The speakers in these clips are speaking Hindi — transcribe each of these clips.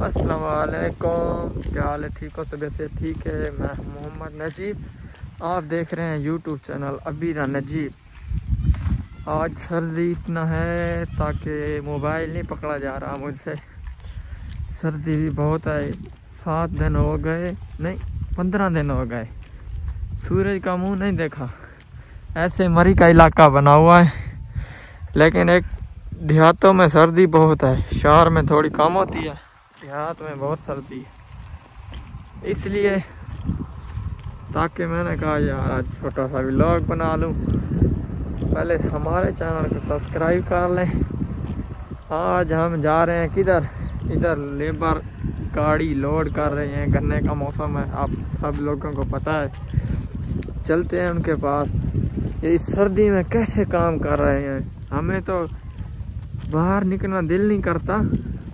अस्सलाम वालेकुम क्या हाल है? ठीक हो? तबीयत से ठीक है? मैं मोहम्मद नजीब। आप देख रहे हैं यूट्यूब चैनल अबीरा नजीब। आज सर्दी इतना है ताकि मोबाइल नहीं पकड़ा जा रहा मुझसे। सर्दी भी बहुत है। सात दिन हो गए। नहीं, पंद्रह दिन हो गए। सूरज का मुँह नहीं देखा। ऐसे मरी का इलाका बना हुआ है। लेकिन एक देहातों में सर्दी बहुत है। शहर में थोड़ी कम होती है। देहात में बहुत सर्दी है। इसलिए ताकि मैंने कहा, यार, आज छोटा सा व्लॉग बना लूँ। पहले हमारे चैनल को सब्सक्राइब कर लें। आज हम जा रहे हैं किधर? इधर लेबर गाड़ी लोड कर रहे हैं। गन्ने का मौसम है। आप सब लोगों को पता है। चलते हैं उनके पास। ये इस सर्दी में कैसे काम कर रहे हैं? हमें तो बाहर निकलना दिल नहीं करता।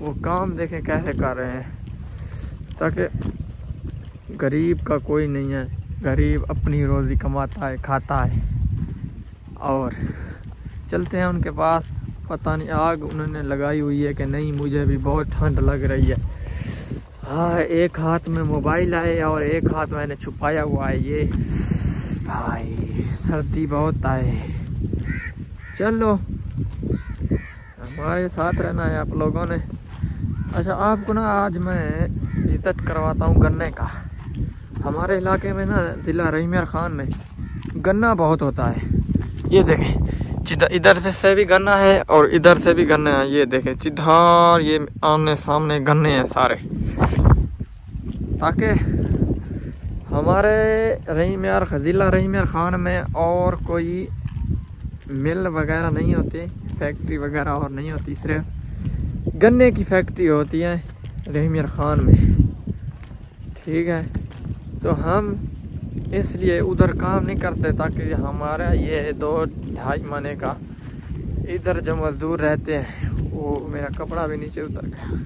वो काम देखें कैसे कर रहे हैं। ताकि गरीब का कोई नहीं है, गरीब अपनी रोज़ी कमाता है, खाता है। और चलते हैं उनके पास। पता नहीं आग उन्होंने लगाई हुई है कि नहीं, मुझे भी बहुत ठंड लग रही है। हाँ एक हाथ में मोबाइल है और एक हाथ मैंने छुपाया हुआ है ये। भाई, सर्दी बहुत आए। चलो हमारे साथ रहना है आप लोगों ने। अच्छा आपको ना आज मैं विज़िट करवाता हूँ गन्ने का। हमारे इलाके में ना ज़िला रहीमियर ख़ान में गन्ना बहुत होता है। ये देखें इधर से भी गन्ना है और इधर से भी गन्ना है। ये देखें, जिधर ये आमने सामने गन्ने हैं सारे। ताकि हमारे रहीमियर ज़िला रहीमियर ख़ान में और कोई मिल वगैरह नहीं होती। फैक्ट्री वगैरह और नहीं होती, सिर्फ़ गन्ने की फैक्ट्री होती है रहीमियर ख़ान में। ठीक है? तो हम इसलिए उधर काम नहीं करते ताकि हमारा ये दो ढाई महीने का इधर जो मज़दूर रहते हैं, वो मेरा कपड़ा भी नीचे उतर गया।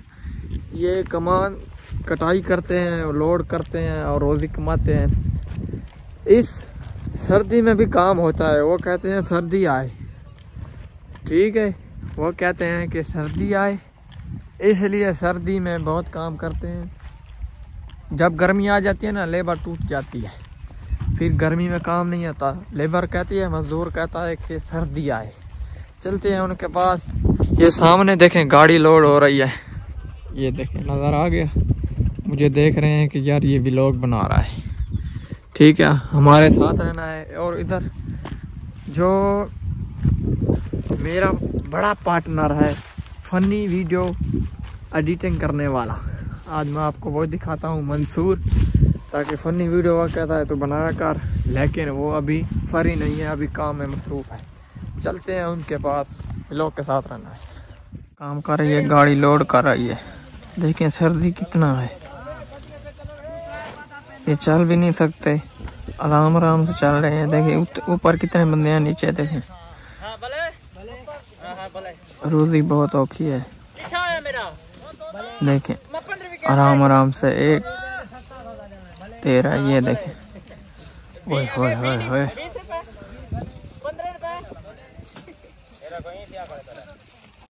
ये कमान कटाई करते हैं, लोड करते हैं और रोज़ी कमाते हैं। इस सर्दी में भी काम होता है, वो कहते हैं सर्दी आए। ठीक है। वो कहते हैं कि सर्दी आए, इसलिए सर्दी में बहुत काम करते हैं। जब गर्मी आ जाती है ना, लेबर टूट जाती है। फिर गर्मी में काम नहीं आता। लेबर कहती है, मजदूर कहता है कि सर्दी आए। चलते हैं उनके पास। ये सामने देखें, गाड़ी लोड हो रही है। ये देखें, नज़र आ गया। मुझे देख रहे हैं कि यार ये ब्लॉग बना रहा है। ठीक है, हमारे साथ रहना है और इधर जो मेरा बड़ा पार्टनर है फ़नी वीडियो एडिटिंग करने वाला। आज मैं आपको वो दिखाता हूँ मंसूर ताकि फ़नी वीडियो वो कहता है तो बनाया कर, लेकिन वो अभी फरी नहीं है, अभी काम में मसरूफ़ है। चलते हैं उनके पास, लोग के साथ रहना है। काम कर रही है, गाड़ी लोड कर रही है। देखें सर्दी कितना है। ये चल भी नहीं सकते। आराम आराम से चल रहे हैं। देखिए ऊपर कितने बंदे हैं, नीचे देखें। रोज़ी बहुत औखी है। देखें, आराम आराम से एक, तेरा ये देखें। ओए होए होए होए